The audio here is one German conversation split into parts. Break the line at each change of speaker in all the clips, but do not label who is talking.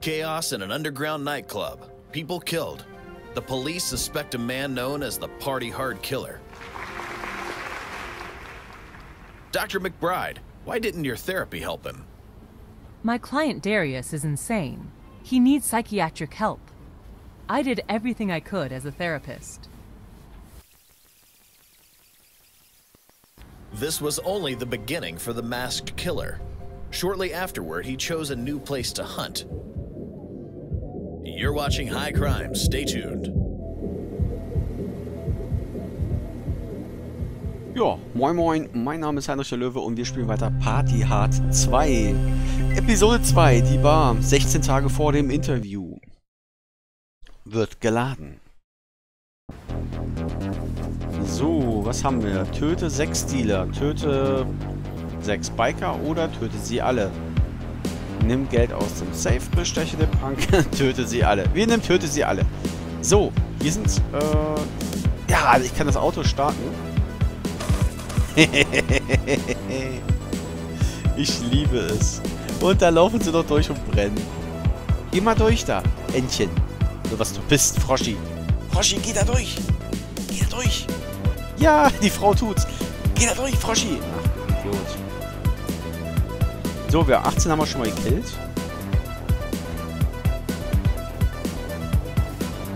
Chaos in an underground nightclub. People killed. The police suspect a man known as the Party Hard Killer. Dr. McBride, why didn't your therapy help him?
My client Darius is insane. He needs psychiatric help. I did everything I could as a therapist.
This was only the beginning for the masked killer. Shortly afterward, he chose a new place to hunt. You're watching High Crimes. Stay tuned.
Ja, moin moin, mein Name ist Heinrich der Löwe und wir spielen weiter Party Hard 2. Episode 2, die war 16 Tage vor dem Interview. Wird geladen. So, was haben wir? Töte 6 Dealer, töte 6 Biker oder töte sie alle. Nimm Geld aus dem Safe, besteche den Punk, töte sie alle. Wir nehmen töte sie alle. So, wir sind, äh, ja, also ich kann das Auto starten. ich liebe es. Und da laufen sie doch durch und brennen. Geh mal durch da, Entchen. So was du bist, Froschi. Froschi, geh da durch. Geh da durch. Ja, die Frau tut's. Geh da durch, Froschi. Ach, Idiot. So, wir 18 haben wir schon mal gekillt.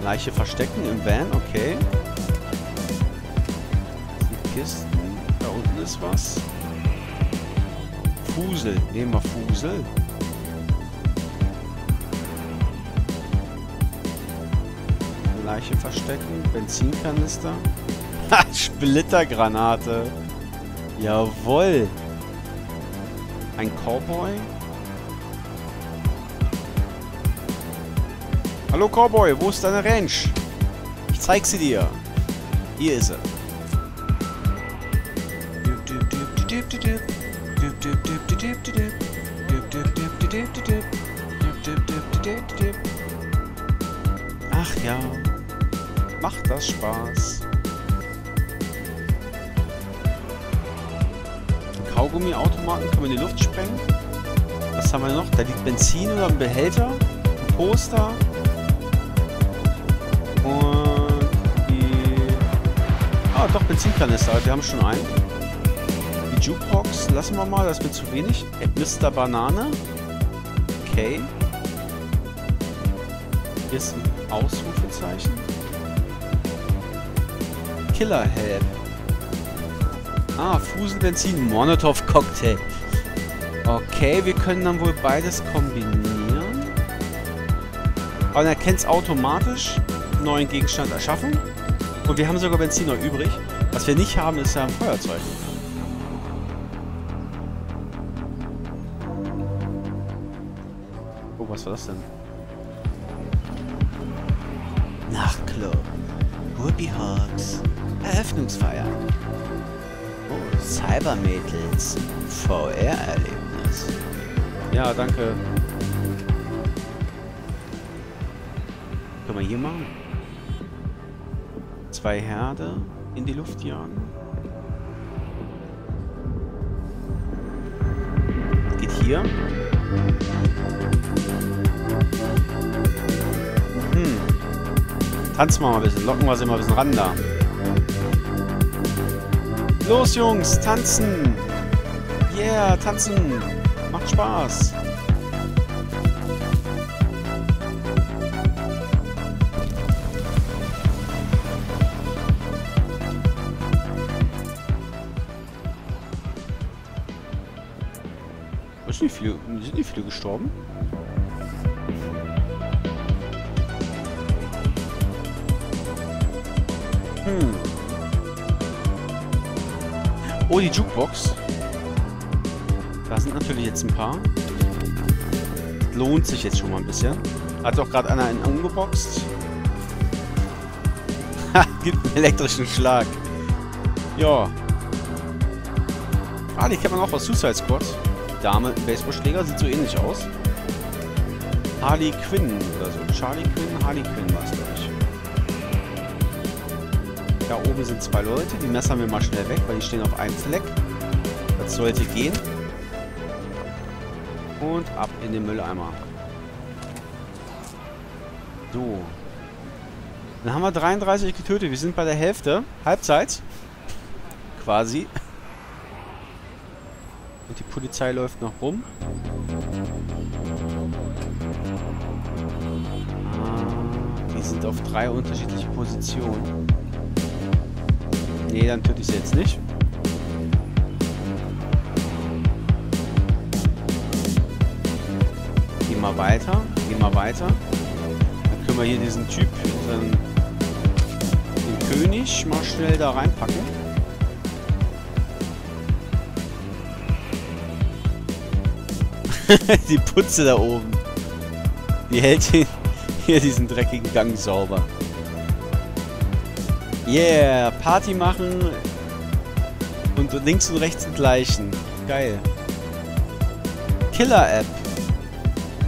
Leiche verstecken im Van, okay. Kisten. Da unten ist was. Fusel. Nehmen wir Fusel. Leiche verstecken. Benzinkanister. Ha, Splittergranate. Jawoll. Ein Cowboy. Hallo Cowboy, wo ist deine Ranch? Ich zeig sie dir. Hier ist sie. Ach ja, macht das Spaß. Kaugummiautomaten können wir in die Luft sprengen. Was haben wir noch? Da liegt Benzin oder ein Behälter, ein Poster. Und die... Ah, doch, Benzinkanister. Wir haben schon einen. Die Jukebox lassen wir mal, das wird zu wenig. Mr. Banane. Okay. Hier ist ein Ausrufezeichen. Killer Help. Ah, Fusel, Benzin, Monotov Cocktail. Okay, wir können dann wohl beides kombinieren. Aber er kennt es automatisch. Neuen Gegenstand erschaffen. Und wir haben sogar Benzin noch übrig. Was wir nicht haben, ist ja ein Feuerzeug. Oh, was war das denn? Nachtclub. Whoopi Hawks. Eröffnungsfeier. Oh, Cybermädels. VR-Erlebnis. Ja, danke. Können wir hier machen? Zwei Herde in die Luft jagen. Geht hier. Tanzen wir mal ein bisschen. Locken wir sie mal ein bisschen ran da. Los, Jungs, tanzen! Yeah, tanzen! Macht Spaß! Ist nicht viele, sind nicht viele gestorben? Hm. Oh, die Jukebox. Da sind natürlich jetzt ein paar. Lohnt sich jetzt schon mal ein bisschen. Hat doch gerade einer einen umgeboxt. Ha, gibt einen elektrischen Schlag. Ja. Ah, die kennt man auch aus Suicide Squad. Die Dame Baseballschläger sieht so ähnlich aus. Harley Quinn oder so. Charlie Quinn, Harley Quinn war Da oben sind zwei Leute. Die messern wir mal schnell weg, weil die stehen auf einem Fleck. Das sollte gehen. Und ab in den Mülleimer. So. Dann haben wir 33 getötet. Wir sind bei der Hälfte. Halbzeit. Quasi. Und die Polizei läuft noch rum. Ah, die sind auf drei unterschiedliche Positionen. Nee, dann töte ich sie jetzt nicht. Geh mal weiter. Geh mal weiter. Dann können wir hier diesen Typ, diesen, den König, mal schnell da reinpacken. die Putze da oben. Die hält hier diesen dreckigen Gang sauber. Yeah, Party machen und links und rechts entgleichen. Geil. Killer-App.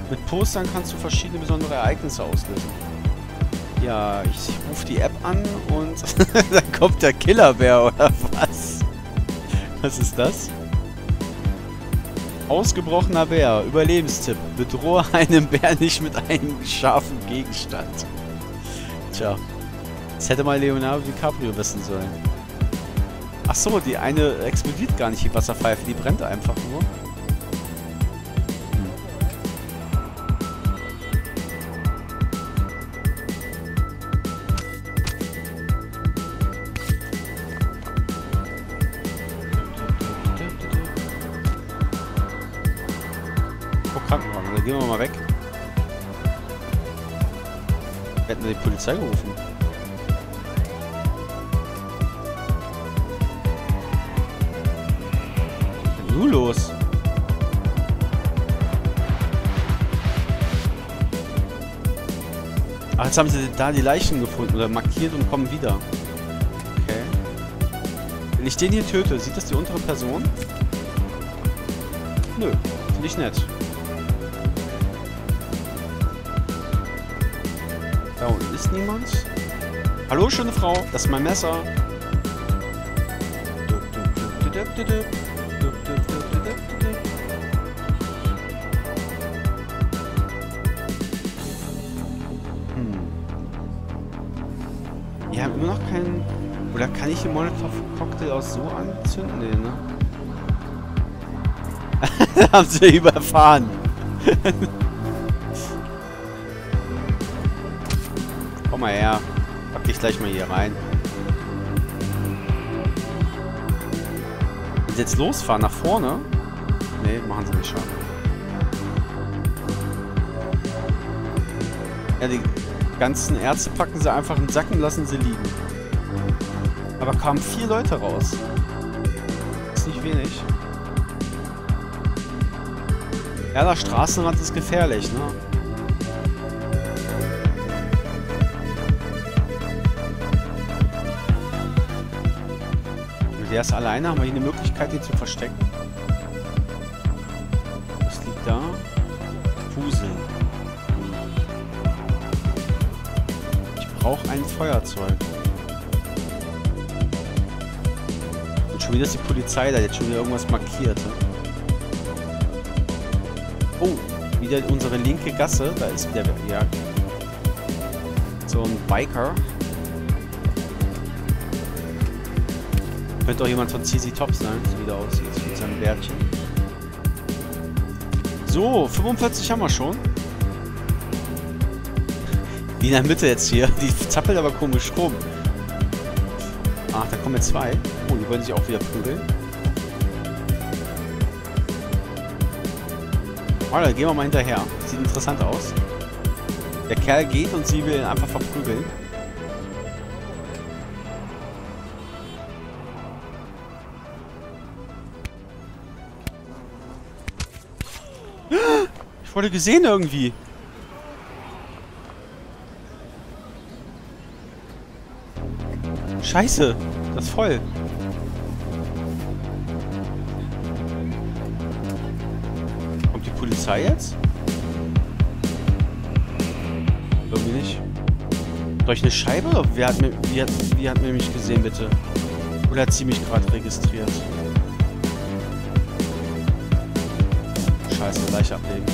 Mit Postern kannst du verschiedene besondere Ereignisse auslösen. Ja, ich rufe die App an und dann kommt der Killerbär oder was? Was ist das? Ausgebrochener Bär. Überlebenstipp. Bedrohe einen Bär nicht mit einem scharfen Gegenstand. Tja. Das hätte mal Leonardo DiCaprio wissen sollen. Achso, die eine explodiert gar nicht, die Wasserpfeife. Die brennt einfach nur. Krankenwagen. Dann gehen wir mal weg. Wir hätten die Polizei gerufen. Nun los? Ach, jetzt haben sie da die Leichen gefunden oder markiert und kommen wieder. Okay. Wenn ich den hier töte, sieht das die untere Person? Nö, finde ich nett. Da unten ist niemand. Hallo, schöne Frau. Das ist mein Messer. Hm. Immer noch keinen... Oder kann ich den Molotov-Cocktail auch so anzünden? Nee, ne? haben sie überfahren. Komm mal her. Pack dich gleich mal hier rein. Wenn sie jetzt losfahren nach vorne? Nee, machen sie nicht schon. Ja, die ganzen Ärzte packen sie einfach in den Sack und lassen sie liegen. Aber kamen vier Leute raus. Ist nicht wenig. Ja, der Straßenrand ist gefährlich, ne? Der ist alleine. Haben wir hier eine Möglichkeit, ihn zu verstecken? Brauche ein Feuerzeug. Und schon wieder ist die Polizei da. Jetzt schon wieder irgendwas markiert. Ne? Oh, wieder unsere linke Gasse. Da ist wieder... Ja. So ein Biker. Könnte auch jemand von CZ Top sein, so wie der aussieht, mit seinem Bärtchen. So, 45 haben wir schon. Die in der Mitte jetzt hier. Die zappelt aber komisch rum. Ach, da kommen jetzt zwei. Oh, die wollen sich auch wieder prügeln. Oh, dann gehen wir mal hinterher. Sieht interessant aus. Der Kerl geht und sie will ihn einfach verprügeln. Ich wurde gesehen irgendwie. Scheiße. Das ist voll. Kommt die Polizei jetzt? Irgendwie nicht. Brauche ich eine Scheibe? Wer hat, mir, wie, hat, wie hat mir mich gesehen, bitte? Oder hat sie mich gerade registriert? Scheiße, Leiche ablegen.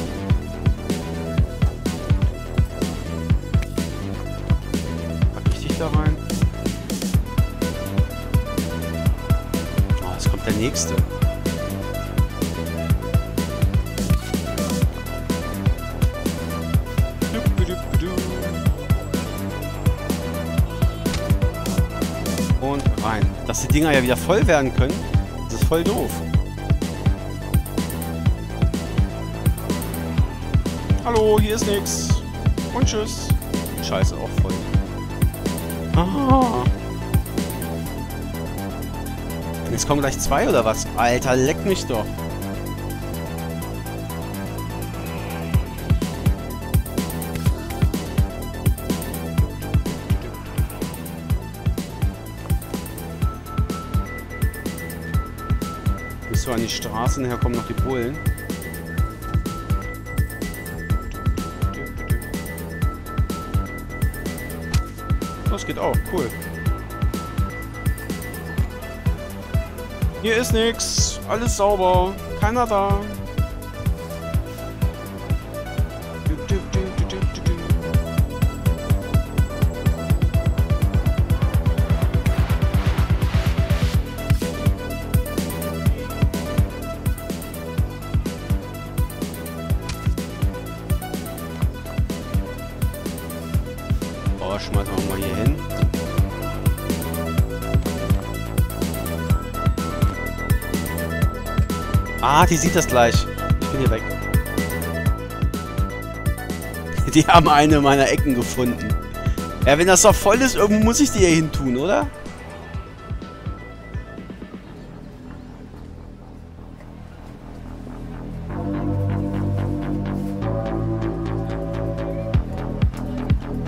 Pack ich dich da rein? Nächste. Und rein. Dass die Dinger ja wieder voll werden können, das ist voll doof. Hallo, hier ist nix. Und tschüss. Scheiße, auch voll. Ah. Jetzt kommen gleich zwei oder was? Alter, leck mich doch. Bis so an die Straße, nachher kommen noch die Bullen. Das geht auch, cool. Hier ist nix, alles sauber, keiner da. Ah, die sieht das gleich. Ich bin hier weg. Die haben eine meiner Ecken gefunden. Ja, wenn das doch voll ist, irgendwo muss ich die hier hin tun, oder?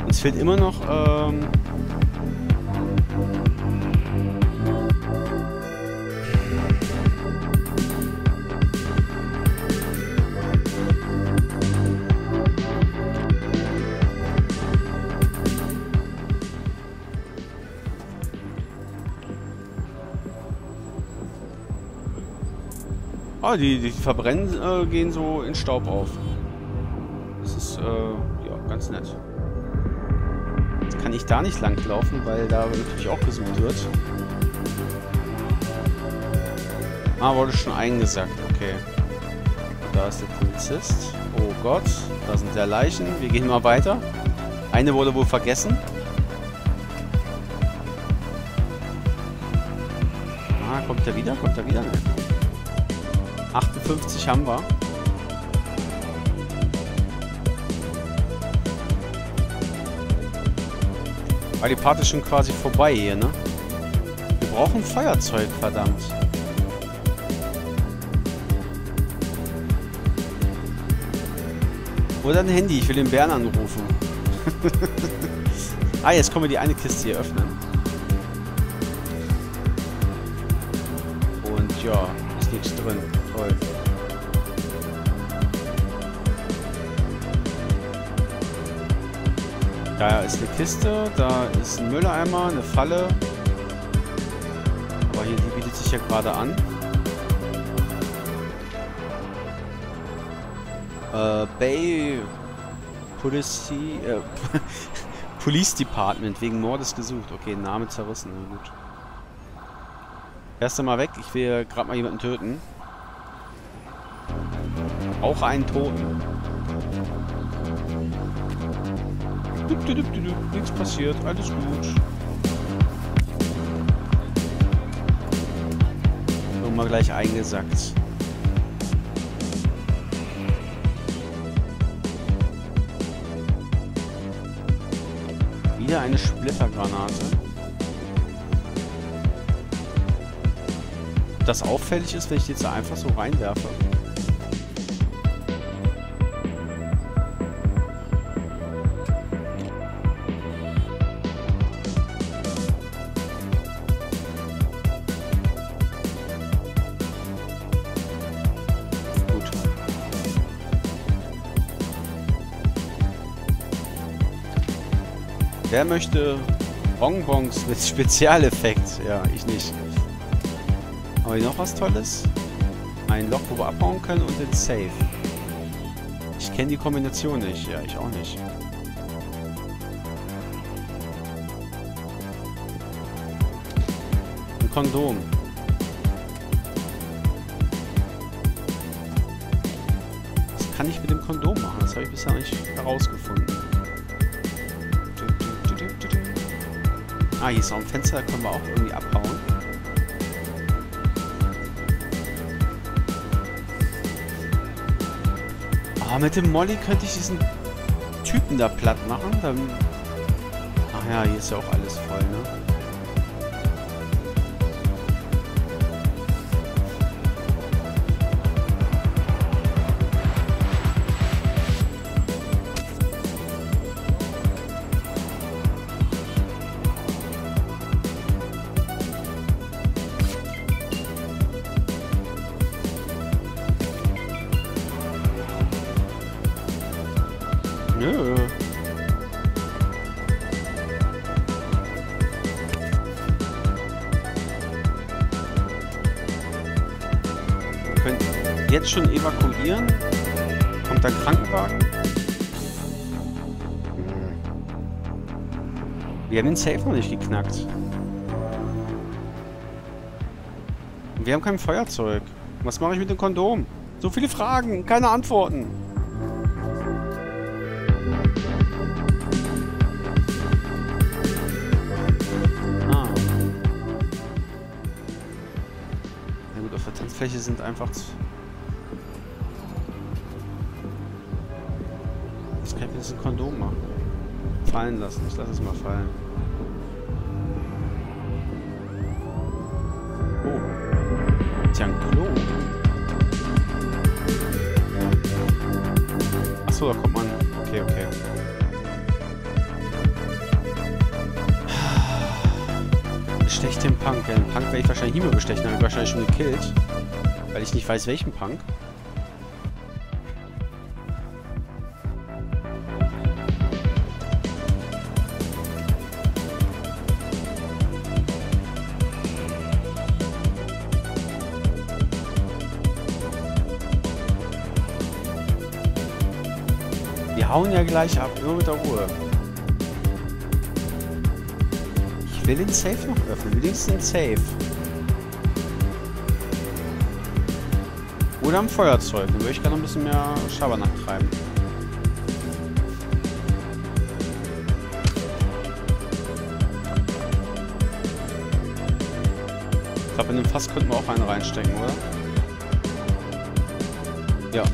Es fehlt immer noch, ähm... Ah, die, die verbrennen, äh, gehen so in Staub auf. Das ist, äh, ja, ganz nett. Jetzt kann ich da nicht langlaufen, weil da natürlich auch gesucht wird. Ah, wurde schon eingesackt, okay. Da ist der Polizist. Oh Gott, da sind ja Leichen. Wir gehen mal weiter. Eine wurde wohl vergessen. Ah, kommt er wieder? Kommt er wieder? Nee. 58 haben wir. Weil die Party ist schon quasi vorbei hier, ne? Wir brauchen Feuerzeug, verdammt. Oder ein Handy, ich will den Bären anrufen. ah, jetzt können wir die eine Kiste hier öffnen. Und ja, ist nichts drin. Toll. Da ist eine Kiste, da ist ein Mülleimer, eine Falle. Aber hier, die bietet sich ja gerade an. Äh, Bay Police, äh, Police Department wegen Mordes gesucht. Okay, Name zerrissen, na gut. Erst einmal weg, ich will gerade mal jemanden töten. Auch einen Toten. Dup, dup, dup, dup, Nichts passiert, alles gut. Nur mal gleich eingesackt. Wieder eine Splittergranate. Das auffällig ist, wenn ich die jetzt einfach so reinwerfe. Wer möchte Bonbons mit Spezialeffekt? Ja, ich nicht. Aber hier noch was Tolles? Ein Loch, wo wir abbauen können und den Safe. Ich kenne die Kombination nicht. Ja, ich auch nicht. Ein Kondom. Was kann ich mit dem Kondom machen? Das habe ich bisher nicht herausgefunden. Ah, hier ist auch ein Fenster, da können wir auch irgendwie abbauen. Ah, mit dem Molly könnte ich diesen Typen da platt machen. Dann Ach ja, hier ist ja auch alles voll, ne? Jetzt schon evakuieren. Kommt der Krankenwagen? Wir haben den Safe noch nicht geknackt. Wir haben kein Feuerzeug. Was mache ich mit dem Kondom? So viele Fragen, keine Antworten. Ah. Na gut, auf der Tanzfläche sind einfach... Was kann ich mit diesem Kondom machen? Fallen lassen. Ich lasse es mal fallen. Oh. Ist ja ein Klo. Achso, da kommt man... Okay, okay. Bestecht den Punk. Den Punk werde ich wahrscheinlich nie mehr bestechen. Habe ich wahrscheinlich schon gekillt. Weil ich nicht weiß, welchen Punk. Wir hauen ja gleich ab, nur mit der Ruhe. Ich will den Safe noch öffnen, wenigstens den Safe. Oder am Feuerzeug, dann würde ich gerne ein bisschen mehr Schabernack treiben. Ich glaube, in dem Fass könnten wir auch einen reinstecken, oder? Ja.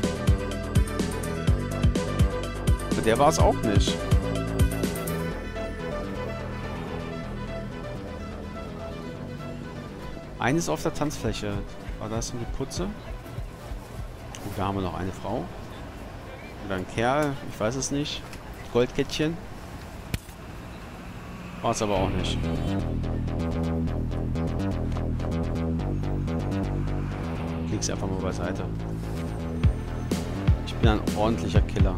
Der war es auch nicht. Eines auf der Tanzfläche. War das die Putze? Und da haben wir noch eine Frau. Oder ein Kerl, ich weiß es nicht. Goldkettchen. War es aber auch nicht. Leg's einfach mal beiseite. Ich bin ein ordentlicher Killer.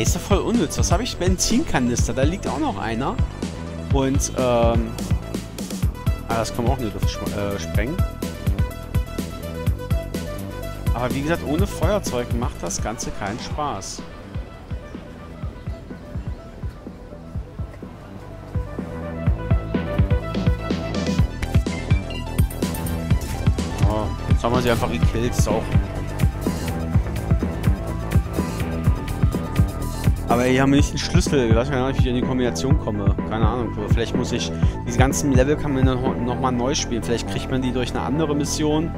Ey, ist doch voll unnütz. Was habe ich? Benzinkanister. Da liegt auch noch einer. Und, ähm... Ah, das kann man auch in die Luft äh, sprengen. Aber wie gesagt, ohne Feuerzeug macht das Ganze keinen Spaß. Oh, jetzt haben wir sie einfach gekillt. Ist auch Aber hier haben wir nicht den Schlüssel. Ich weiß gar nicht, wie ich in die Kombination komme. Keine Ahnung. Vielleicht muss ich... Diese ganzen Level kann man noch, noch mal neu spielen. Vielleicht kriegt man die durch eine andere Mission,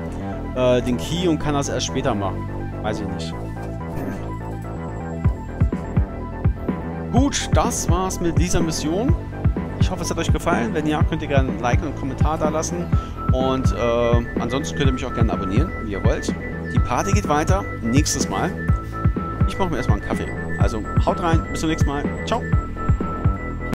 äh, den Key und kann das erst später machen. Weiß ich nicht. Gut, das war's mit dieser Mission. Ich hoffe, es hat euch gefallen. Wenn ja, könnt ihr gerne ein Like und einen Kommentar da lassen. Und äh, ansonsten könnt ihr mich auch gerne abonnieren, wie ihr wollt. Die Party geht weiter. Nächstes Mal. Ich mache mir erstmal einen Kaffee. Also haut rein, bis zum nächsten Mal. Ciao.